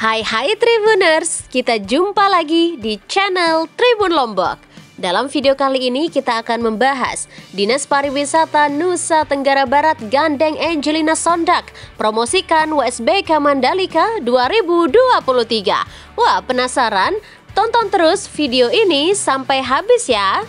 Hai hai Tribuners, kita jumpa lagi di channel Tribun Lombok. Dalam video kali ini kita akan membahas Dinas Pariwisata Nusa Tenggara Barat gandeng Angelina Sondak promosikan USBK Mandalika 2023. Wah, penasaran? Tonton terus video ini sampai habis ya.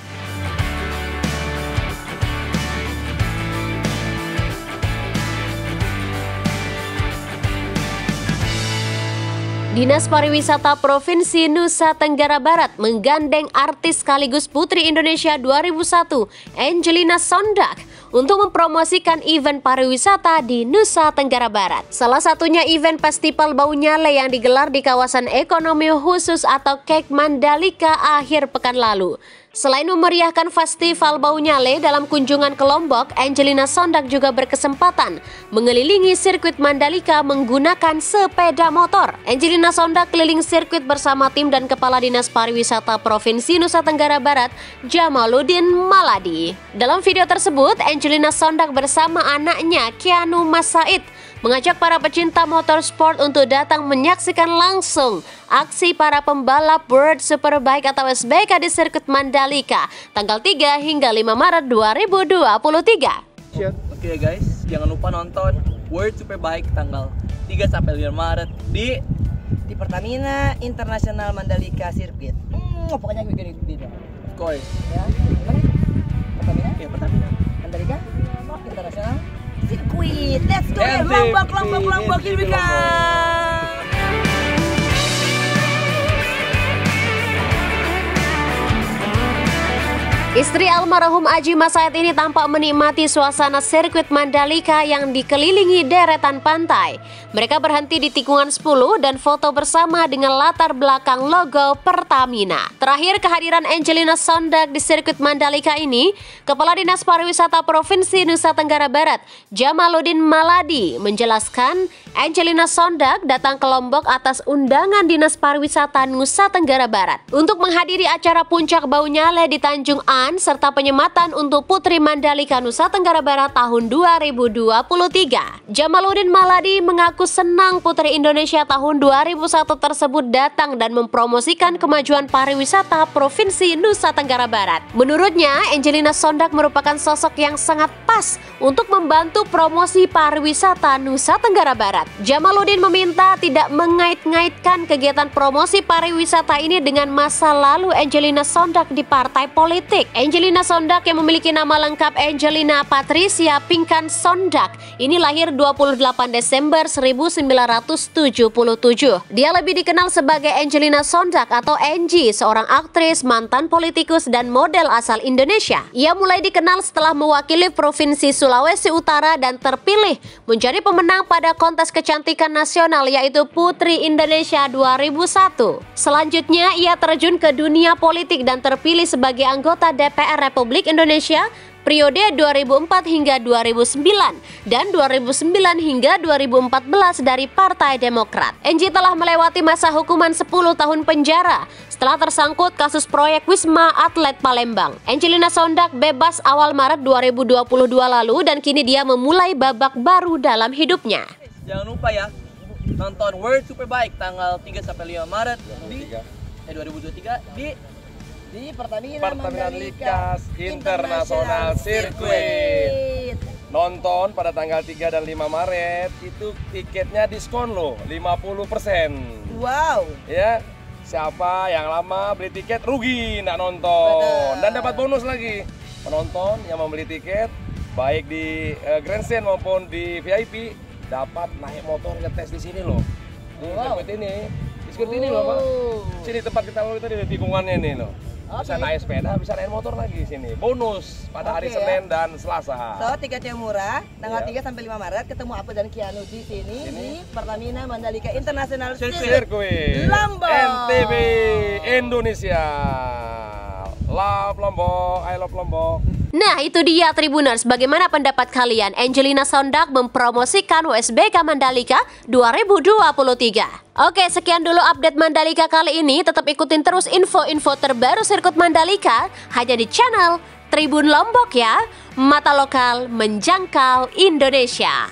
Dinas Pariwisata Provinsi Nusa Tenggara Barat menggandeng artis sekaligus Putri Indonesia 2001, Angelina Sondak, untuk mempromosikan event pariwisata di Nusa Tenggara Barat. Salah satunya event Festival Bau Nyale yang digelar di kawasan ekonomi khusus atau Kek Mandalika akhir pekan lalu. Selain memeriahkan festival Bau Nyale dalam kunjungan ke Lombok, Angelina Sondak juga berkesempatan mengelilingi sirkuit Mandalika menggunakan sepeda motor. Angelina Sondak keliling sirkuit bersama tim dan Kepala Dinas Pariwisata Provinsi Nusa Tenggara Barat, Jamaluddin Maladi. Dalam video tersebut, Angelina Sondak bersama anaknya Kianu Masaid mengajak para pecinta motorsport untuk datang menyaksikan langsung aksi para pembalap World Superbike atau SBK di sirkuit Mandalika tanggal 3 hingga 5 Maret 2023. Oke guys, jangan lupa nonton World Superbike tanggal 3 sampai 5 Maret di di Pertamina International Mandalika Circuit. Hmm, pokoknya gue gini video. Of course. Ya? Pertamina? Oke, Pertamina. Mandalika International Circuit. Let's go. NTP, Lombok, Lombok, Lombok, here we go. Istri almarhum Aji Masaid ini tampak menikmati suasana sirkuit Mandalika yang dikelilingi deretan pantai. Mereka berhenti di tikungan 10 dan foto bersama dengan latar belakang logo Pertamina. Terakhir kehadiran Angelina Sondak di sirkuit Mandalika ini, Kepala Dinas Pariwisata Provinsi Nusa Tenggara Barat, Jamaluddin Maladi, menjelaskan Angelina Sondak datang ke Lombok atas undangan Dinas Pariwisata Nusa Tenggara Barat untuk menghadiri acara puncak Bau Nyale di Tanjung A serta penyematan untuk Putri Mandalika Nusa Tenggara Barat tahun 2023. Jamaluddin Maladi mengaku senang Putri Indonesia tahun 2001 tersebut datang dan mempromosikan kemajuan pariwisata Provinsi Nusa Tenggara Barat. Menurutnya, Angelina Sondak merupakan sosok yang sangat pas untuk membantu promosi pariwisata Nusa Tenggara Barat. Jamaluddin meminta tidak mengait-ngaitkan kegiatan promosi pariwisata ini dengan masa lalu Angelina Sondak di partai politik. Angelina Sondak yang memiliki nama lengkap Angelina Patricia Pinkan Sondak ini lahir 28 Desember 1977. Dia lebih dikenal sebagai Angelina Sondak atau Angie, seorang aktris, mantan politikus dan model asal Indonesia. Ia mulai dikenal setelah mewakili Provinsi Sulawesi Utara dan terpilih menjadi pemenang pada kontes kecantikan nasional yaitu Putri Indonesia 2001. Selanjutnya ia terjun ke dunia politik dan terpilih sebagai anggota DPR Republik Indonesia periode 2004 hingga 2009 dan 2009 hingga 2014 dari Partai Demokrat. Angie telah melewati masa hukuman 10 tahun penjara setelah tersangkut kasus proyek Wisma Atlet Palembang. Angelina Sondak bebas awal Maret 2022 lalu dan kini dia memulai babak baru dalam hidupnya. Jangan lupa ya nonton World Superbike tanggal 3 sampai 5 Maret di eh, 2023 di Di Pertamina, Pertamina Likas International Circuit. Nonton pada tanggal 3 dan 5 Maret itu tiketnya diskon loh 50% Wow. ya siapa yang lama beli tiket rugi nggak nonton. Dan dapat bonus lagi. Penonton yang membeli tiket baik di eh, grandstand maupun di VIP dapat naik motor ngetes di sini loh. Di Wow. sirkuit ini. Di sirkuit ini loh pak. Oh. sini tempat kita lalu tadi di tikungannya ini loh bisa naik sepeda bisa naik motor lagi sini bonus pada hari Oke, Senin dan Selasa So, tiketnya murah, tanggal Iya. 3 sampai 5 Maret ketemu Apa dan Kianu di sini Sini. di Pertamina Mandalika International Circuit. Lombok. NTB Indonesia love Lombok I love Lombok Nah itu dia Tribuners, bagaimana pendapat kalian? Angelina Sondak mempromosikan USBK Mandalika 2023. Oke sekian dulu update Mandalika kali ini, tetap ikutin terus info-info terbaru sirkuit Mandalika hanya di channel Tribun Lombok ya, mata lokal menjangkau Indonesia.